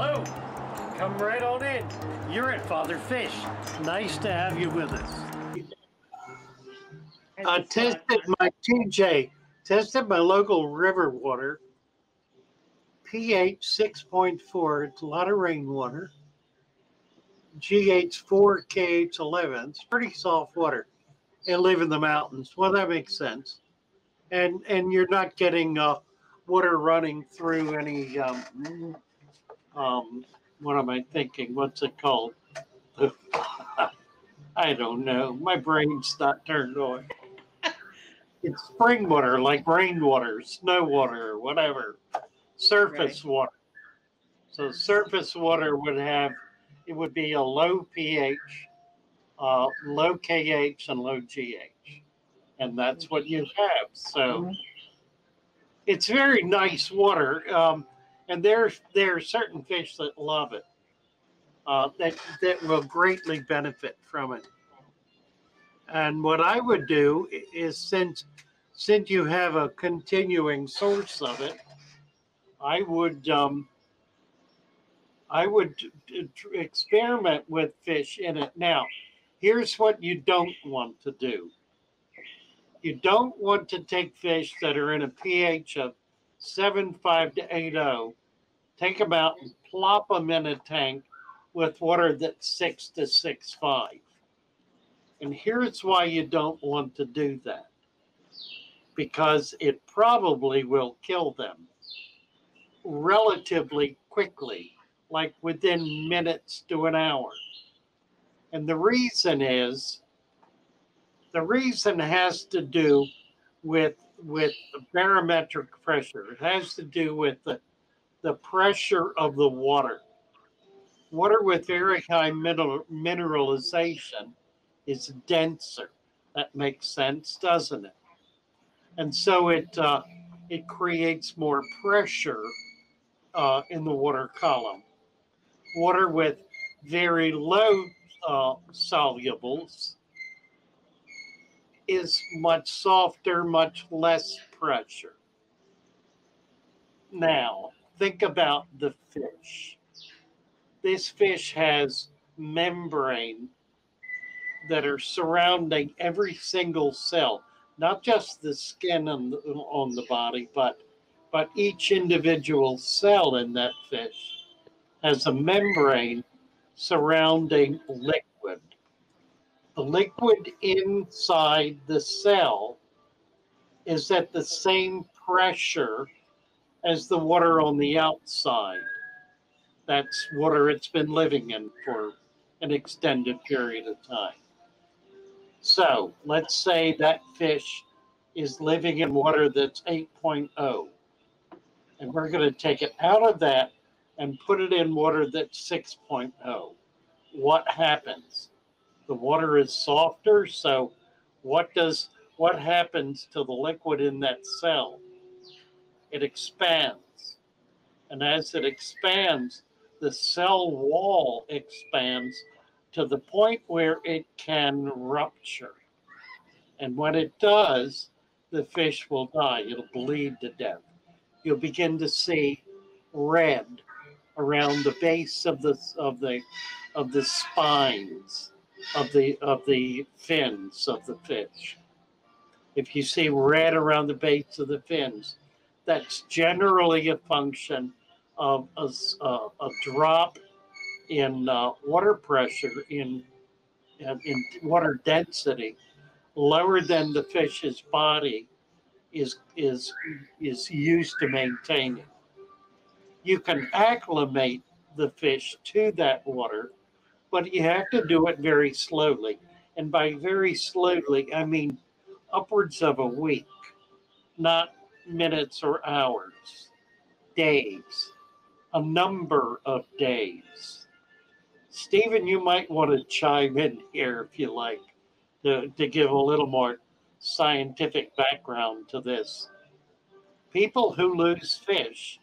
Hello. Come right on in. You're at Father Fish. Nice to have you with us. I tested my TJ, tested my local river water. pH 6.4. It's a lot of rainwater. GH 4, KH 11. It's pretty soft water. And live in the mountains. Well, that makes sense. And and you're not getting uh, water running through any um, um, what am I thinking? What's it called? I don't know. My brain's not turned on. It's spring water, like rainwater, snow water, whatever, surface Right. water. So surface water would have it would be a low pH, uh, low KH, and low GH, and that's what you have. So Mhm. it's very nice water, um, and there's there are certain fish that love it, uh, that that will greatly benefit from it. And what I would do is since since you have a continuing source of it, I would um, I would experiment with fish in it. Now, here's what you don't want to do. You don't want to take fish that are in a pH of 7.5 to 80, take them out and plop them in a tank with water that's 6 to 6.5. And here's why you don't want to do that because it probably will kill them relatively quickly, like within minutes to an hour. And the reason is the reason has to do with with barometric pressure. It has to do with the the pressure of the water. Water with very high mineral, mineralization is denser. That makes sense, doesn't it? And so it uh, it creates more pressure uh, in the water column. Water with very low uh, solubles is much softer, much less pressure. Now, think about the fish. This fish has membrane that are surrounding every single cell, not just the skin on the, on the body, but but each individual cell in that fish has a membrane surrounding liquid. The liquid inside the cell is at the same pressure as the water on the outside. That's water it's been living in for an extended period of time. So let's say that fish is living in water that's 8.0. And we're going to take it out of that and put it in water that's 6.0. What happens? The water is softer, so what does what happens to the liquid in that cell? It expands. And as it expands, the cell wall expands to the point where it can rupture. And when it does, the fish will die. It'll bleed to death. You'll begin to see red around the base of the of the of the spines of the of the fins of the fish. If you see red around the base of the fins, that's generally a function of a, s- uh, a drop in uh, water pressure in in in water density lower than the fish's body is is is used to maintaining. You can acclimate the fish to that water, but you have to do it very slowly. And by very slowly, I mean upwards of a week, not minutes or hours, days, a number of days. Stephen, you might want to chime in here if you like to, to give a little more scientific background to this. People who lose fish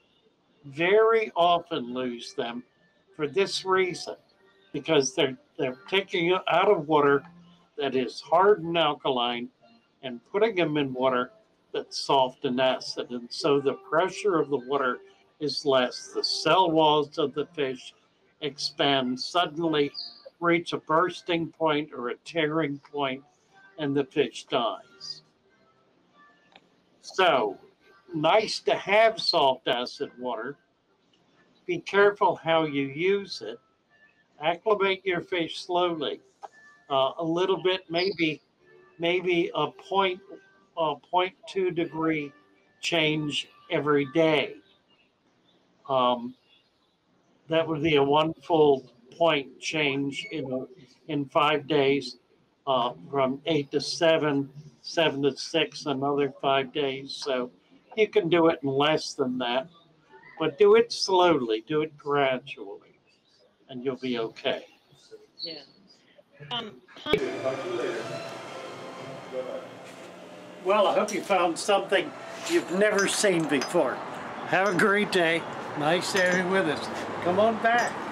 very often lose them for this reason because they're they're taking it out of water that is hard and alkaline and putting them in water that's soft and acid and so the pressure of the water is less. The cell walls of the fish expand suddenly, reach a bursting point or a tearing point, and the fish dies. So, nice to have soft acid water. Be careful how you use it. Acclimate your fish slowly. Uh, a little bit, maybe, maybe a point, a point two degree change every day. Um, that would be a one full point change in in five days, uh, from eight to seven, seven to six, another five days. So you can do it in less than that, but do it slowly, do it gradually, and you'll be okay. Yeah. Um, Well, I hope you found something you've never seen before. Have a great day. Nice having you with us. Come on back.